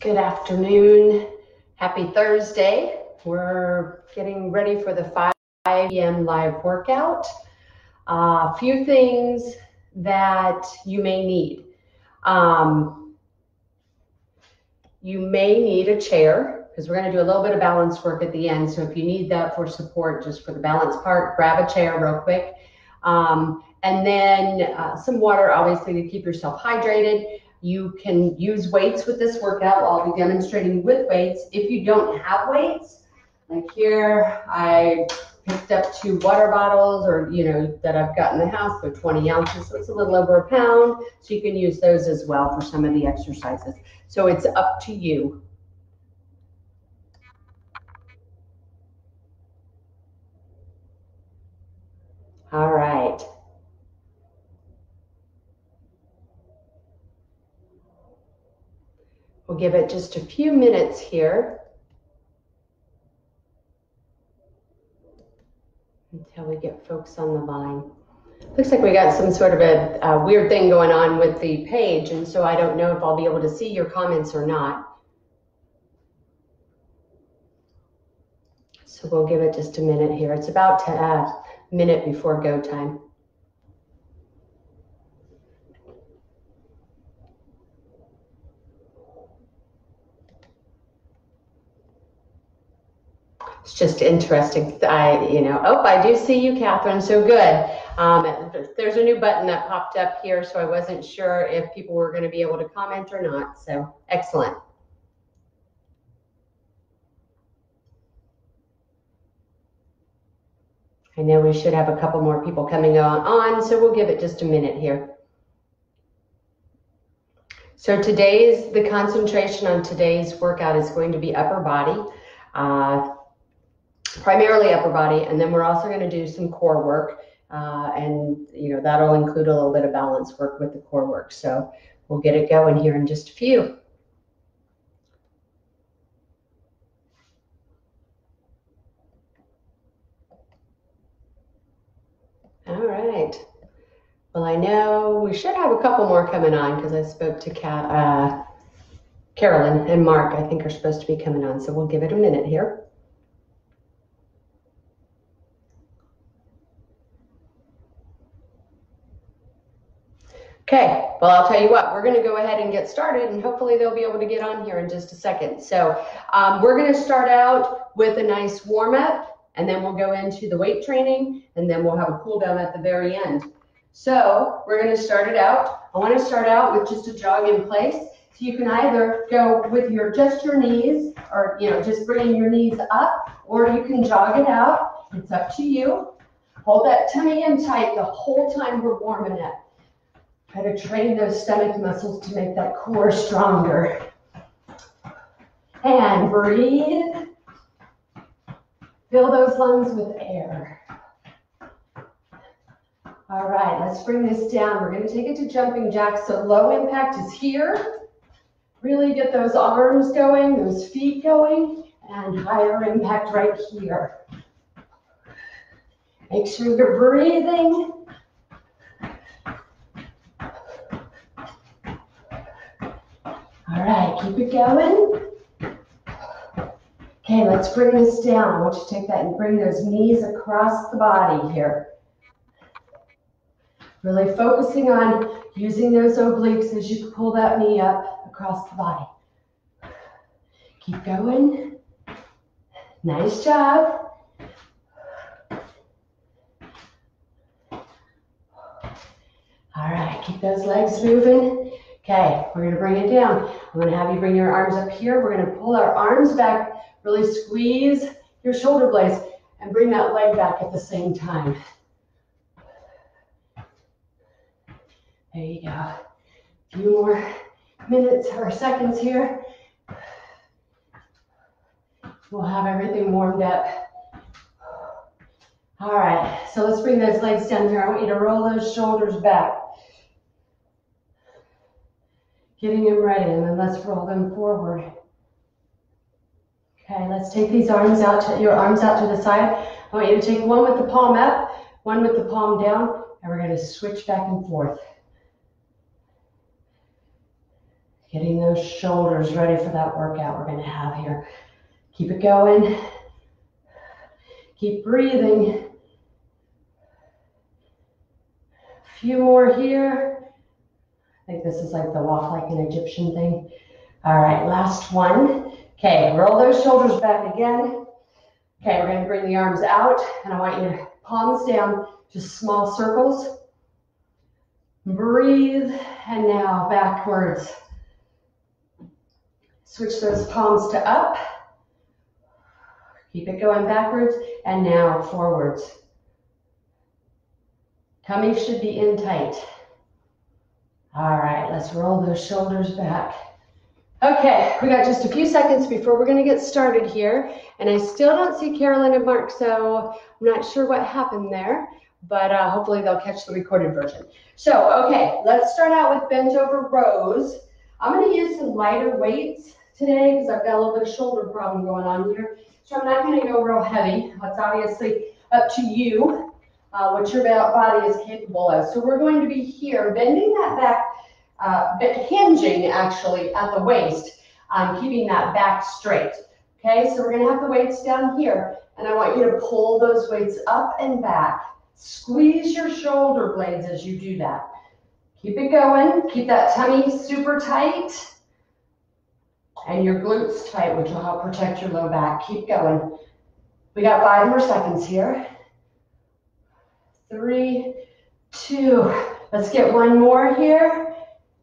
Good afternoon. Happy Thursday. We're getting ready for the 5 p.m. live workout. A uh, few things that you may need. Um, you may need a chair because we're going to do a little bit of balance work at the end. So if you need that for support, just for the balance part, grab a chair real quick. Um, and then uh, some water, obviously, to keep yourself hydrated. You can use weights with this workout. I'll be demonstrating with weights. If you don't have weights, like here, I picked up two water bottles or, you know, that I've got in the house. They're 20 ounces, so it's a little over a pound. So you can use those as well for some of the exercises. So it's up to you. All right. We'll give it just a few minutes here until we get folks on the line. Looks like we got some sort of a, a, weird thing going on with the page, and so I don't know if I'll be able to see your comments or not. So we'll give it just a minute here. It's about a uh, minute before go time. it's just interesting. I, you know, oh, I do see you, Catherine. So good. Um, there's a new button that popped up here, so I wasn't sure if people were going to be able to comment or not. So excellent. I know we should have a couple more people coming on, on, so we'll give it just a minute here. So today's, the concentration on today's workout is going to be upper body. Uh, primarily upper body, and then we're also going to do some core work. Uh, and you know that'll include a little bit of balance work with the core work. So we'll get it going here in just a few. All right. Well, I know we should have a couple more coming on because I spoke to Kat, uh, Carolyn and Mark. I think are supposed to be coming on, so we'll give it a minute here. Okay, well, I'll tell you what, we're going to go ahead and get started, and hopefully they'll be able to get on here in just a second. So um, we're going to start out with a nice warm up, and then we'll go into the weight training, and then we'll have a cool down at the very end. So we're going to start it out. I want to start out with just a jog in place. So you can either go with your just your knees, or you know, just bringing your knees up, or you can jog it out. It's up to you. Hold that tummy in tight the whole time we're warming up. Try to train those stomach muscles to make that core stronger. And breathe. Fill those lungs with air. All right, let's bring this down. We're going to take it to jumping jacks. So low impact is here. Really get those arms going, those feet going, and higher impact right here. Make sure you're breathing. Right, keep it going. Okay, let's bring this down. I want you to take that and bring those knees across the body here. Really focusing on using those obliques as you pull that knee up across the body. Keep going. Nice job. All right, keep those legs moving. Okay, we're gonna bring it down. I'm gonna have you bring your arms up here. We're gonna pull our arms back, really squeeze your shoulder blades and bring that leg back at the same time. There you go. A few more minutes or seconds here. We'll have everything warmed up. All right, so let's bring those legs down here. I want you to roll those shoulders back getting them ready, and then let's roll them forward. Okay, let's take these arms out, to, your arms out to the side. I want you to take one with the palm up, one with the palm down, and we're going to switch back and forth. Getting those shoulders ready for that workout we're gonna have here. Keep it going. Keep breathing. A few more here. Think this is like the walk like an Egyptian thing. All right, last one. Okay, roll those shoulders back again. Okay, we're gonna bring the arms out and I want you to palms down, just small circles. Breathe, and now backwards. Switch those palms to up. Keep it going backwards, and now forwards. Tummy should be in tight. All right, let's roll those shoulders back. Okay, we got just a few seconds before we're gonna get started here, and I still don't see Carolyn and Mark, so I'm not sure what happened there, but uh, hopefully they'll catch the recorded version. So, okay, let's start out with bent over rows. I'm gonna use some lighter weights today because I've got a little bit of shoulder problem going on here. So I'm not gonna go real heavy. That's obviously up to you, uh, what your body is capable of. So we're going to be here, bending that back uh, hinging actually at the waist, um, keeping that back straight. Okay, so we're gonna have the weights down here, and I want you to pull those weights up and back. Squeeze your shoulder blades as you do that. Keep it going. Keep that tummy super tight and your glutes tight, which will help protect your low back. Keep going. We got five more seconds here. Three, two. Let's get one more here.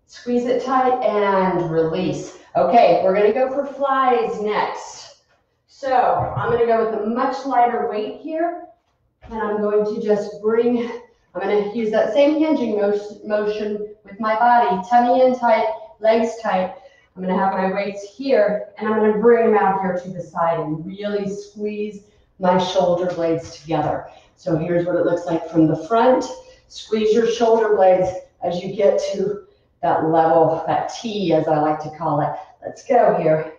Squeeze it tight and release. Okay, we're gonna go for flies next. So I'm gonna go with a much lighter weight here, and I'm going to just bring, I'm gonna use that same hinging motion with my body, tummy in tight, legs tight. I'm gonna have my weights here, and I'm gonna bring them out here to the side and really squeeze my shoulder blades together. So here's what it looks like from the front. Squeeze your shoulder blades as you get to that level, that T as I like to call it. Let's go here.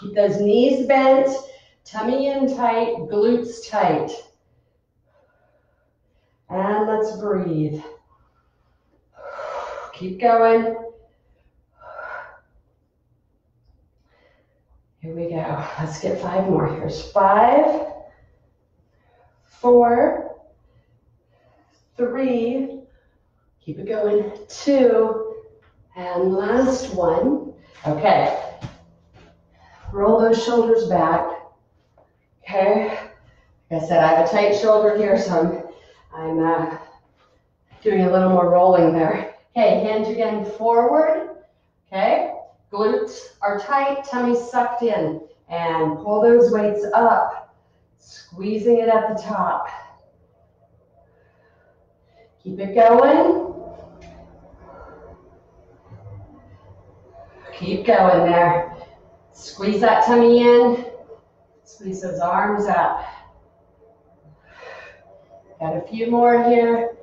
Keep those knees bent, tummy in tight, glutes tight. And let's breathe. Keep going. Here we go. Let's get five more. Here's five, four, three, Keep it going. Two. And last one. Okay. Roll those shoulders back. Okay. Like I said, I have a tight shoulder here, so I'm, I'm uh, doing a little more rolling there. Okay, hands again forward. Okay. Glutes are tight, tummy sucked in. And pull those weights up, squeezing it at the top. Keep it going. Keep going there. Squeeze that tummy in. Squeeze those arms up. Got a few more here.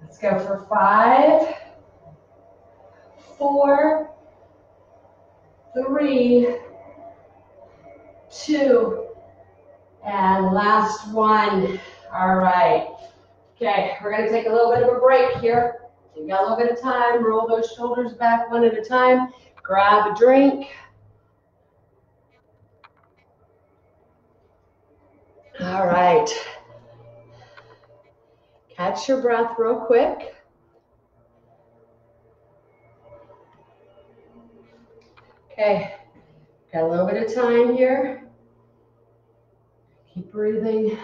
Let's go for five, four, three, two, and last one. All right. Okay, we're going to take a little bit of a break here. Got a little bit of time, roll those shoulders back one at a time, grab a drink. All right. Catch your breath real quick. Okay, got a little bit of time here. Keep breathing.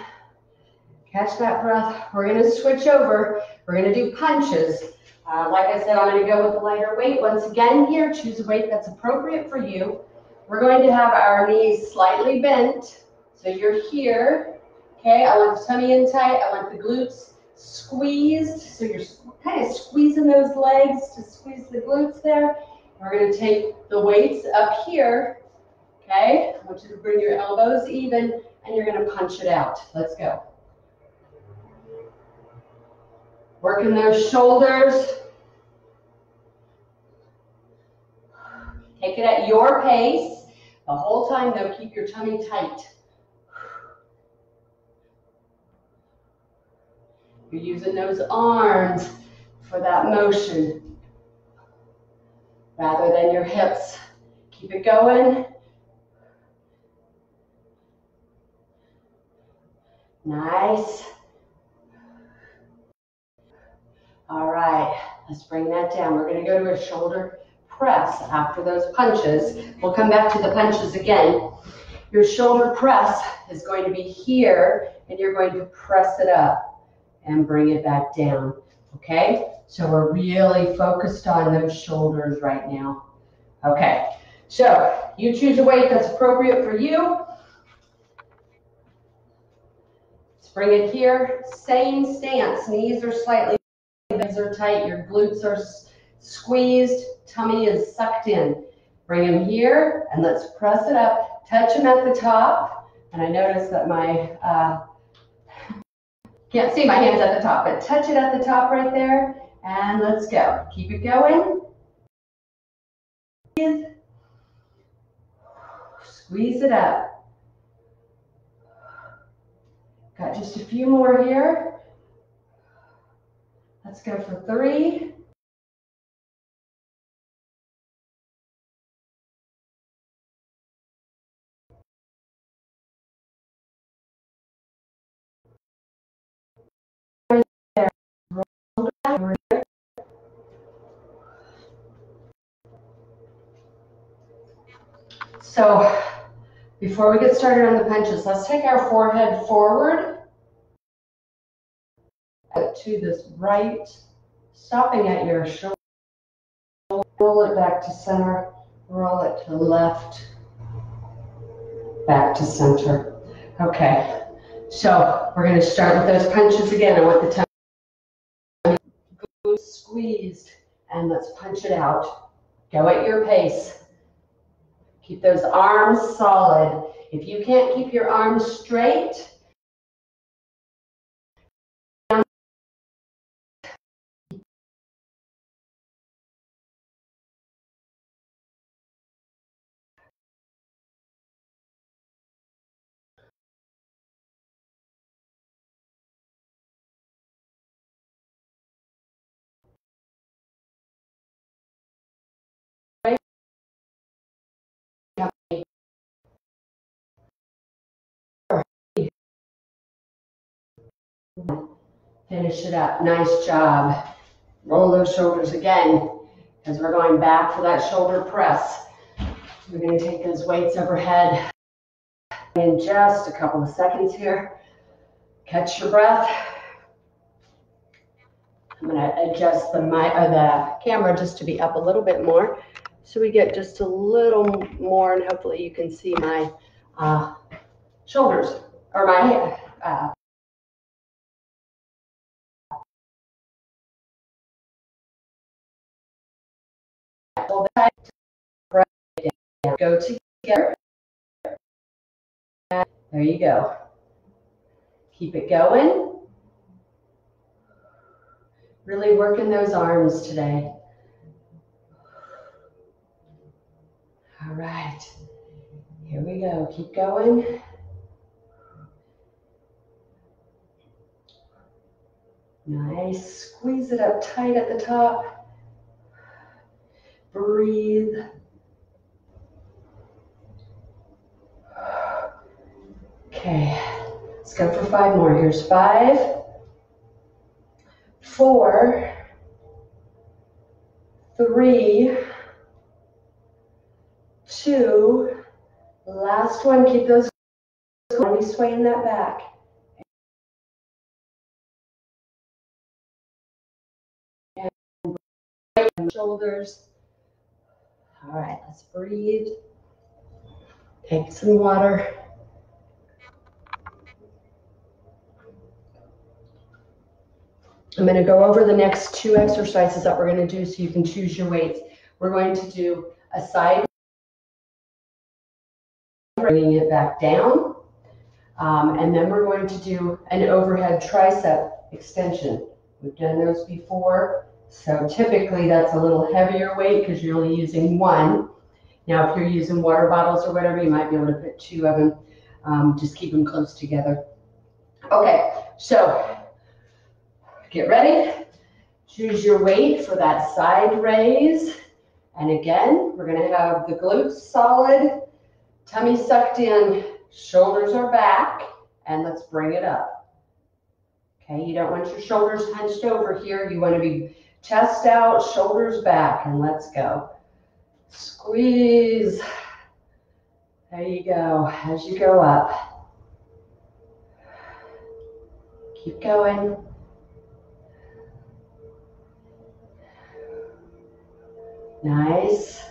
Catch that breath. We're going to switch over. We're going to do punches. Uh, like I said, I'm going to go with a lighter weight. Once again here, choose a weight that's appropriate for you. We're going to have our knees slightly bent. So you're here. Okay, I want the tummy in tight. I want the glutes squeezed. So you're kind of squeezing those legs to squeeze the glutes there. We're going to take the weights up here. Okay, I want you to bring your elbows even and you're going to punch it out. Let's go. Working those shoulders. Take it at your pace. The whole time, though, keep your tummy tight. You're using those arms for that motion. rather than your hips. Keep it going. Nice. All right, let's bring that down. We're gonna go to a shoulder press after those punches. We'll come back to the punches again. Your shoulder press is going to be here and you're going to press it up and bring it back down, okay? So we're really focused on those shoulders right now. Okay, so you choose a weight that's appropriate for you. Let's bring it here. Same stance. Knees are slightly, legs are tight. Your glutes are squeezed. Tummy is sucked in. Bring them here and let's press it up. Touch them at the top. And I notice that my, uh, can't see my hands at the top, but touch it at the top right there. And let's go. Keep it going. Squeeze it up. Got just a few more here. Let's go for three. So before we get started on the punches, let's take our forehead forward to this right, stopping at your shoulder. Roll it back to center, roll it to the left, back to center. Okay, so we're going to start with those punches again. I want the tongue squeezed, and let's punch it out. Go at your pace. Keep those arms solid. If you can't keep your arms straight, Finish it up. Nice job. Roll those shoulders again as we're going back for that shoulder press. We're going to take those weights overhead in just a couple of seconds here. Catch your breath. I'm going to adjust the, my, uh, the camera just to be up a little bit more so we get just a little more and hopefully you can see my uh, shoulders or my uh, Go together. There you go. Keep it going. Really working those arms today. All right. Here we go. Keep going. Nice. Squeeze it up tight at the top. Breathe. Okay, let's go for five more. Here's five, four, three, two, last one. Keep those, be swaying that back. And shoulders. All right, let's breathe. Take some water. I'm going to go over the next two exercises that we're going to do so you can choose your weights. We're going to do a side, bringing it back down. Um, and then we're going to do an overhead tricep extension. We've done those before. So typically that's a little heavier weight because you're only using one. Now, if you're using water bottles or whatever, you might be able to put two of them. Um, just keep them close together. Okay, so Get ready. Choose your weight for that side raise And again, we're gonna have the glutes solid, tummy sucked in, shoulders are back, and let's bring it up. Okay, you don't want your shoulders hunched over here. You wanna be chest out, shoulders back, and let's go. Squeeze. There you go, as you go up. Keep going. Nice.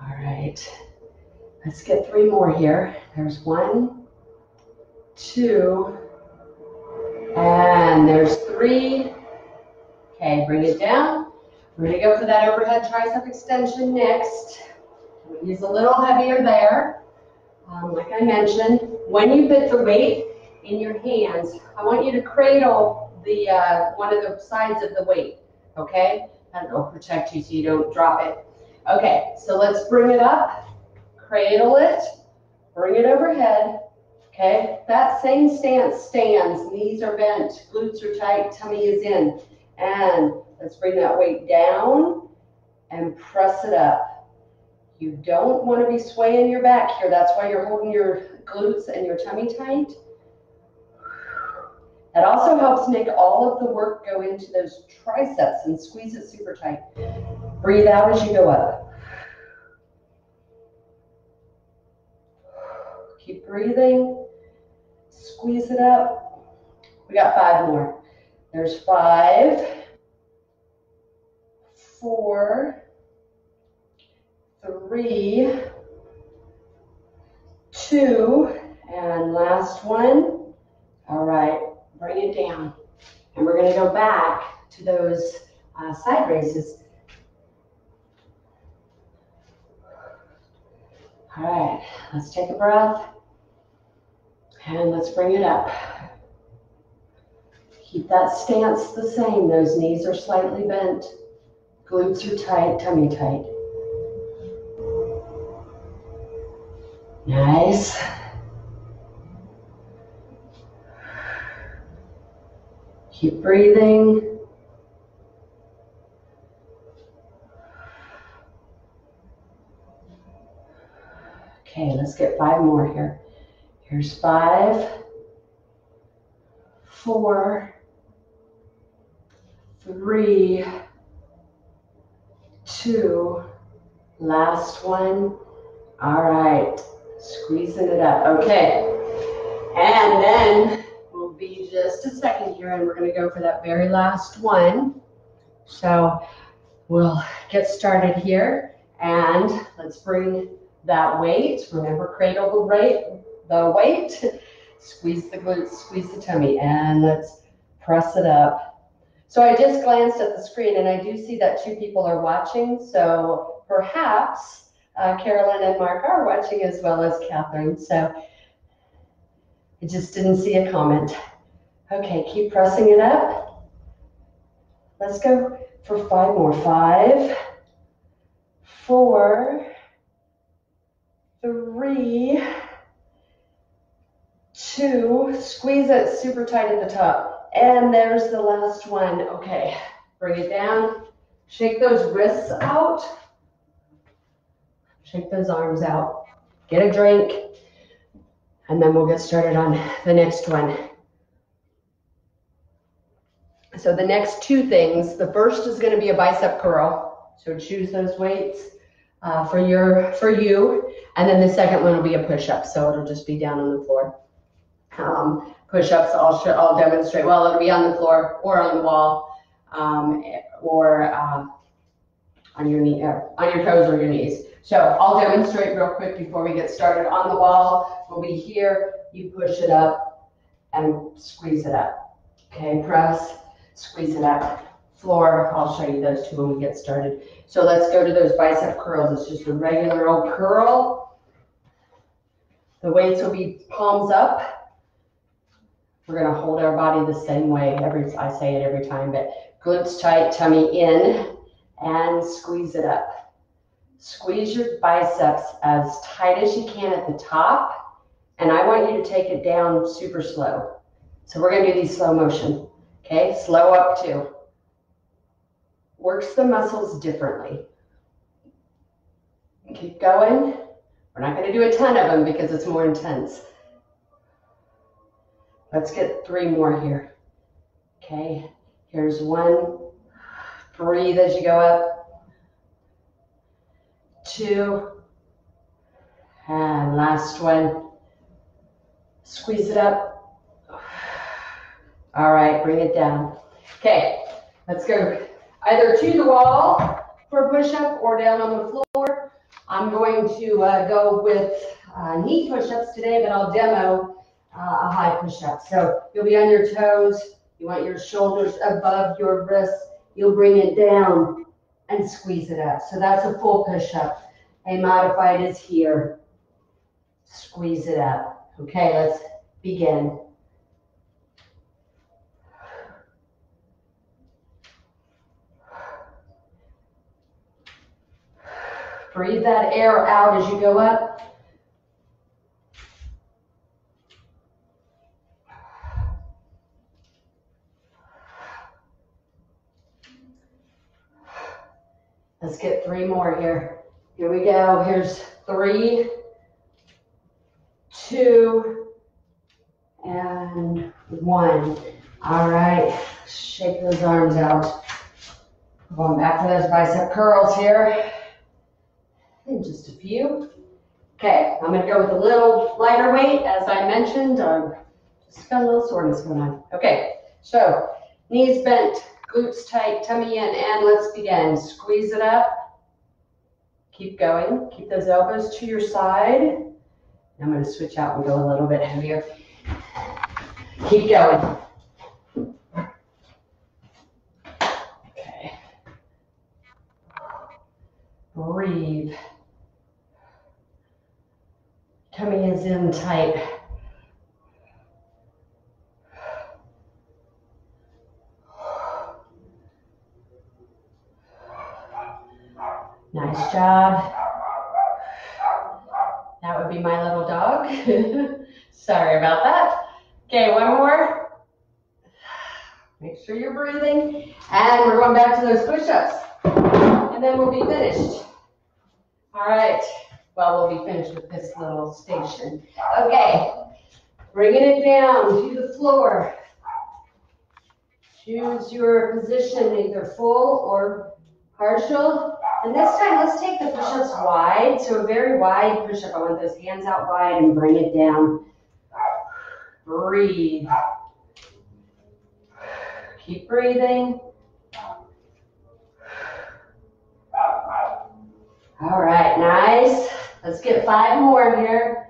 All right. Let's get three more here. There's one, two, and there's three. Okay, bring it down. We're gonna go for that overhead tricep extension next. Use a little heavier there. Um, like I mentioned, when you put the weight in your hands, I want you to cradle the uh, one of the sides of the weight, okay? That'll protect you so you don't drop it. Okay, so let's bring it up, cradle it, bring it overhead, okay? That same stance stands, knees are bent, glutes are tight, tummy is in. And let's bring that weight down and press it up. You don't want to be swaying your back here. That's why you're holding your glutes and your tummy tight. That also helps make all of the work go into those triceps and squeeze it super tight. Breathe out as you go up. Keep breathing. Squeeze it up. We got five more. There's five, four, three, two, and last one. All right, bring it down. And we're going to go back to those uh, side raises. All right, let's take a breath. And let's bring it up. Keep that stance the same. Those knees are slightly bent. Glutes are tight, tummy tight. Nice. Keep breathing. Okay, let's get five more here. Here's five, four, three, two, last one. All right, squeezing it up. Okay, and then we'll be just a second here and we're gonna go for that very last one. So we'll get started here and let's bring that weight. Remember, cradle the weight, the weight. Squeeze the glutes, squeeze the tummy, and let's press it up. So I just glanced at the screen and I do see that two people are watching. So perhaps uh, Carolyn and Mark are watching as well as Catherine. So I just didn't see a comment. Okay, keep pressing it up. Let's go for five more. Five, four, three, two, squeeze it super tight at the top. And there's the last one. Okay, bring it down. Shake those wrists out. Shake those arms out. Get a drink. And then we'll get started on the next one. So the next two things, the first is gonna be a bicep curl. So choose those weights uh, for your for you. And then the second one will be a push-up. So it'll just be down on the floor. Um, push-ups, I'll, show, I'll demonstrate. Well, it'll be on the floor or on the wall um, or uh, on your knee, uh, on your toes or your knees. So I'll demonstrate real quick before we get started. On the wall, we'll be here. You push it up and squeeze it up. Okay, press, squeeze it up. Floor, I'll show you those two when we get started. So let's go to those bicep curls. It's just a regular old curl. The weights will be palms up. We're gonna hold our body the same way. Every I say it every time, but glutes tight, tummy in, and squeeze it up. Squeeze your biceps as tight as you can at the top, and I want you to take it down super slow. So we're gonna do these slow motion. Okay, slow up too. Works the muscles differently. Keep going. We're not going to do a ton of them because it's more intense. Let's get three more here. Okay, here's one. Breathe as you go up. Two. And last one. Squeeze it up. All right, bring it down. Okay, let's go either to the wall for a push-up or down on the floor. I'm going to uh, go with uh, knee push-ups today, but I'll demo uh, a high push-up. So you'll be on your toes. You want your shoulders above your wrists. You'll bring it down and squeeze it up. So that's a full push-up. A modified is here. Squeeze it up. Okay, let's begin. Breathe that air out as you go up. Let's get three more here. Here we go. Here's three, two, and one. All right. Shake those arms out. Going back to those bicep curls here. In just a few. Okay, I'm gonna go with a little lighter weight. As I mentioned, um, just got a little soreness going on. Okay, so knees bent, glutes tight, tummy in, and let's begin. Squeeze it up. Keep going. Keep those elbows to your side. I'm going to switch out and go a little bit heavier. Keep going. Okay. Breathe. Tummy is in tight. Nice job. That would be my little dog. Sorry about that. Okay, one more. Make sure you're breathing. And we're going back to those push-ups. And then we'll be finished. All right. Well, we'll be finished with this little station. Okay. Bringing it down to the floor. Choose your position, either full or partial. And this time, let's take the push-ups wide. So a very wide push-up. I want those hands out wide and bring it down. Breathe. Keep breathing. All right, nice. Let's get five more here.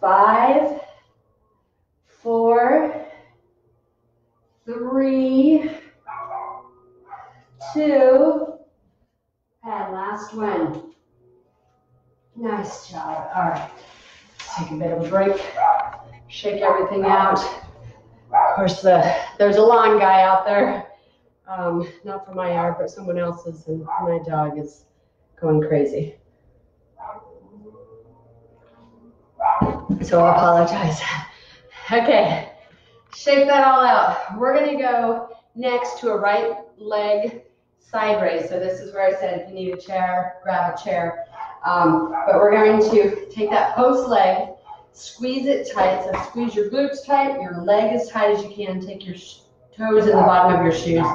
Five, four, three, two, one. Nice job. All right. Take a bit of a break. Shake everything out. Of course, the there's a lawn guy out there. Um, not for my yard, but someone else's, and my dog is going crazy. So I apologize. Okay, shake that all out. We're gonna go next to a right leg side raise. So this is where I said if you need a chair, grab a chair. Um, but we're going to take that post leg, squeeze it tight. So squeeze your glutes tight, your leg as tight as you can. Take your toes in the bottom of your shoes.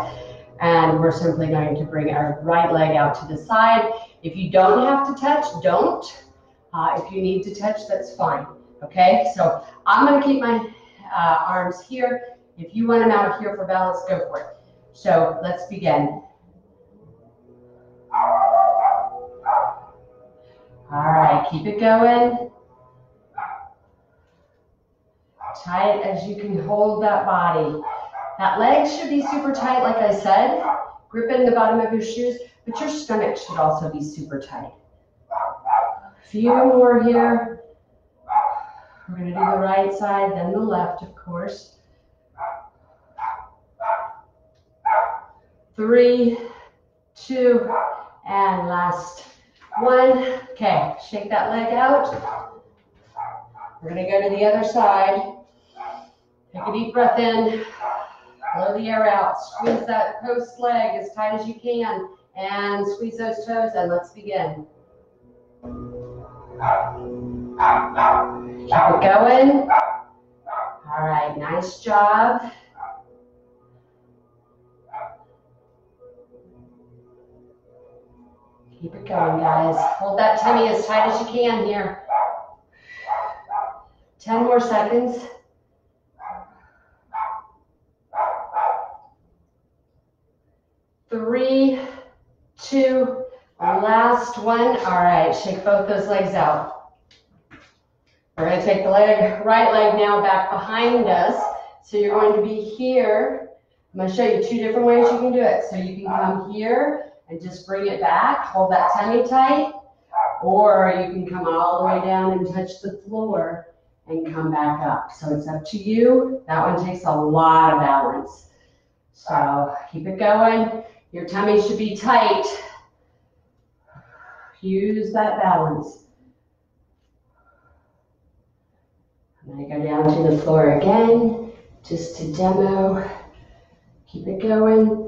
And we're simply going to bring our right leg out to the side. If you don't have to touch, don't. Uh, if you need to touch, that's fine. Okay, so I'm going to keep my uh, arms here. If you want them out here for balance, go for it. So let's begin. All right, keep it going. Tight as you can hold that body. That leg should be super tight, like I said. Grip in the bottom of your shoes, but your stomach should also be super tight. A few more here. We're going to do the right side, then the left, of course. Three, two, and last one. Okay, shake that leg out. We're to go to the other side. Take a deep breath in. Blow the air out. Squeeze that post leg as tight as you can and squeeze those toes and Let's begin. Keep it going. All right, nice job. Keep it going, guys. Hold that tummy as tight as you can here. 10 more seconds. Three, two, our last one. All right, shake both those legs out. We're gonna take the leg, right leg now back behind us. So you're going to be here. I'm gonna show you two different ways you can do it. So you can come here and just bring it back, hold that tummy tight, or you can come all the way down and touch the floor and come back up. So it's up to you. That one takes a lot of balance. So keep it going. Your tummy should be tight. Use that balance. I'm going to go down to the floor again, just to demo. Keep it going.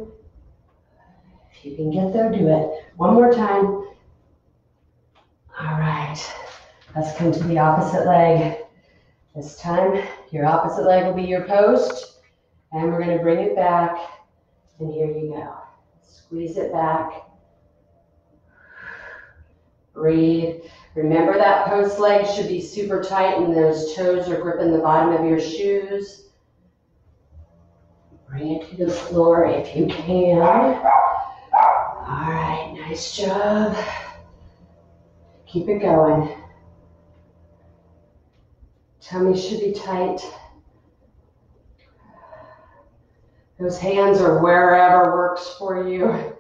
If you can get there, do it. One more time. All right. Let's come to the opposite leg. This time, your opposite leg will be your post, and we're going to bring it back, and here you go. Squeeze it back. Breathe. Remember that post leg should be super tight and those toes are gripping the bottom of your shoes. Bring it to the floor if you can. All right, nice job. Keep it going. Tummy should be tight. Those hands are wherever works for you.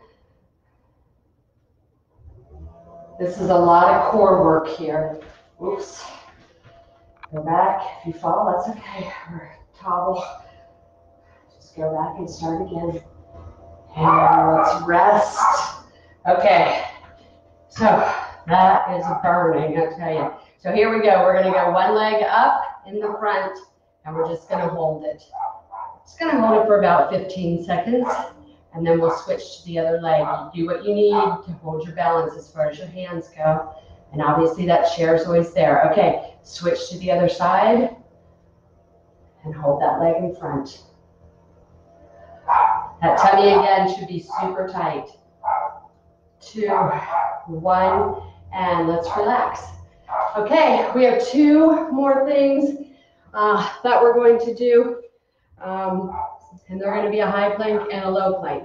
This is a lot of core work here. Oops. Go back. If you fall, that's okay. Or toggle. Just go back and start again. And let's rest. Okay. So that is burning, I tell you. So here we go. We're going to go one leg up in the front, and we're just going to hold it. Just going to hold it for about 15 seconds and then we'll switch to the other leg. Do what you need to hold your balance as far as your hands go. And obviously that chair is always there. Okay, switch to the other side and hold that leg in front. That tummy again should be super tight. Two, one, and let's relax. Okay, we have two more things uh, that we're going to do. Um, and they're going to be a high plank and a low plank.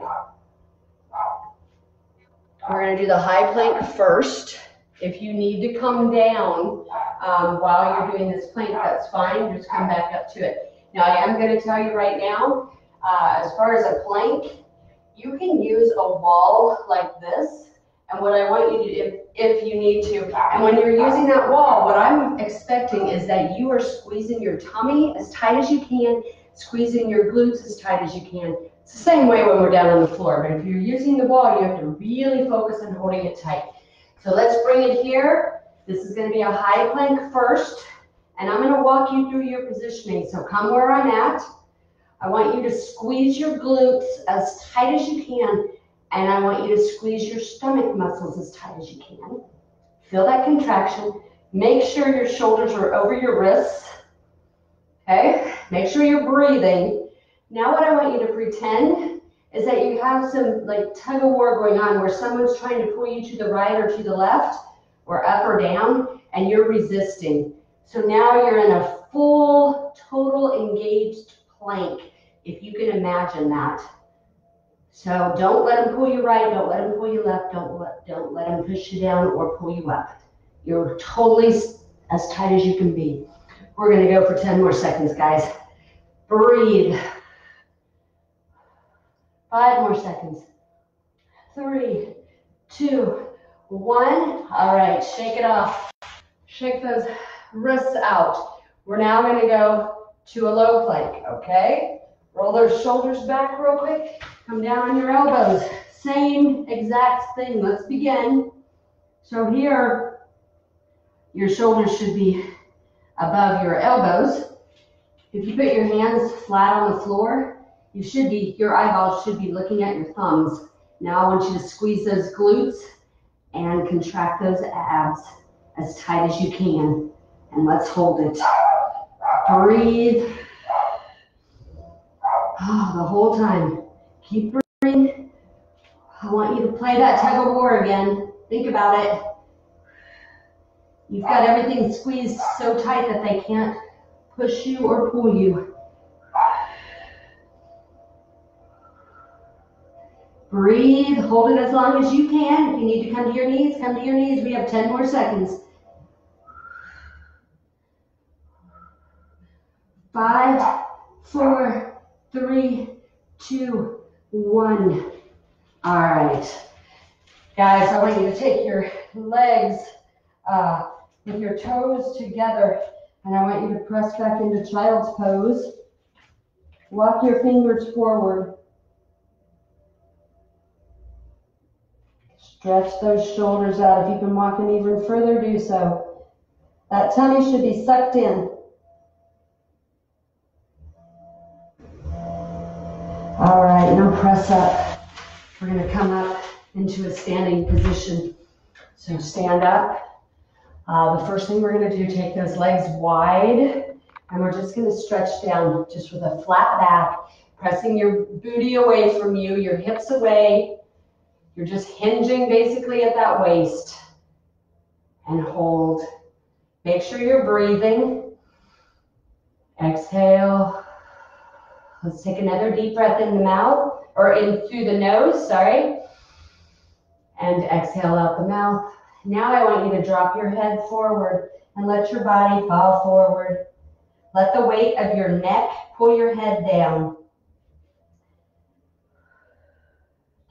We're going to do the high plank first. If you need to come down um, while you're doing this plank, that's fine. Just come back up to it. Now, I am going to tell you right now, uh, as far as a plank, you can use a wall like this. And what I want you to do, if, if you need to, and when you're using that wall, what I'm expecting is that you are squeezing your tummy as tight as you can squeezing your glutes as tight as you can. It's the same way when we're down on the floor, but if you're using the wall, you have to really focus on holding it tight. So let's bring it here. This is going to be a high plank first, and I'm going to walk you through your positioning. So come where I'm at. I want you to squeeze your glutes as tight as you can, and I want you to squeeze your stomach muscles as tight as you can. Feel that contraction. Make sure your shoulders are over your wrists. Okay? Make sure you're breathing. Now what I want you to pretend is that you have some like tug of war going on where someone's trying to pull you to the right or to the left or up or down and you're resisting. So now you're in a full, total engaged plank, if you can imagine that. So don't let them pull you right, don't let them pull you left, don't let, don't let them push you down or pull you up. You're totally as tight as you can be. We're gonna go for 10 more seconds, guys. Breathe. Five more seconds. Three, two, one. All right, shake it off. Shake those wrists out. We're now gonna go to a low plank, okay? Roll those shoulders back real quick. Come down on your elbows. Same exact thing. Let's begin. So here, your shoulders should be above your elbows. If you put your hands flat on the floor you should be, your eyeballs should be looking at your thumbs. Now I want you to squeeze those glutes and contract those abs as tight as you can. And let's hold it. Breathe. Oh, the whole time. Keep breathing. I want you to play that tug of war again. Think about it. You've got everything squeezed so tight that they can't push you or pull you. Breathe, hold it as long as you can. If you need to come to your knees, come to your knees. We have 10 more seconds. Five, four, three, two, one. All right. Guys, I want you to take your legs uh, with your toes together and I want you to press back into child's pose. Walk your fingers forward. Stretch those shoulders out. If you can walk them even further, do so. That tummy should be sucked in. All right, now press up. We're going to come up into a standing position. So stand up. Uh, the first thing we're going to do, take those legs wide, and we're just going to stretch down just with a flat back, pressing your booty away from you, your hips away. You're just hinging basically at that waist. And hold. Make sure you're breathing. Exhale. Let's take another deep breath in the mouth, or in through the nose, sorry. And exhale out the mouth. Now I want you to drop your head forward and let your body fall forward. Let the weight of your neck pull your head down.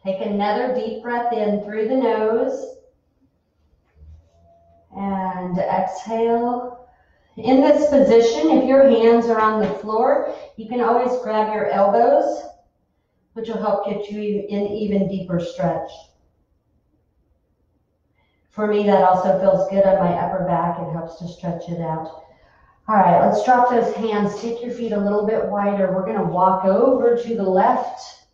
Take another deep breath in through the nose. And exhale. In this position, if your hands are on the floor, you can always grab your elbows, which will help get you in even deeper stretch. For me, that also feels good on my upper back. It helps to stretch it out. All right, let's drop those hands. Take your feet a little bit wider. We're going to walk over to the left.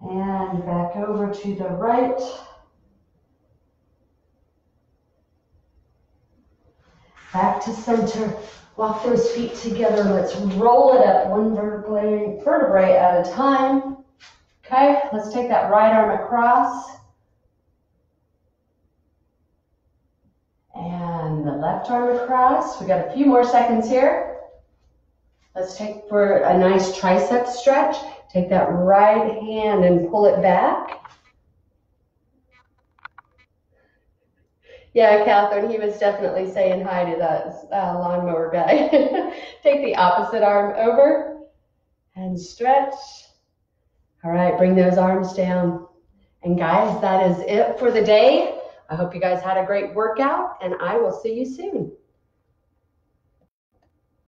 And back over to the right. Back to center. Walk those feet together. Let's roll it up one vertebrae, vertebrae at a time. Okay, let's take that right arm across. And the left arm across. We got a few more seconds here. Let's take for a nice tricep stretch. Take that right hand and pull it back. Yeah, Catherine, he was definitely saying hi to that uh, lawnmower guy. take the opposite arm over and stretch. All right, bring those arms down. And guys, that is it for the day. I hope you guys had a great workout and I will see you soon.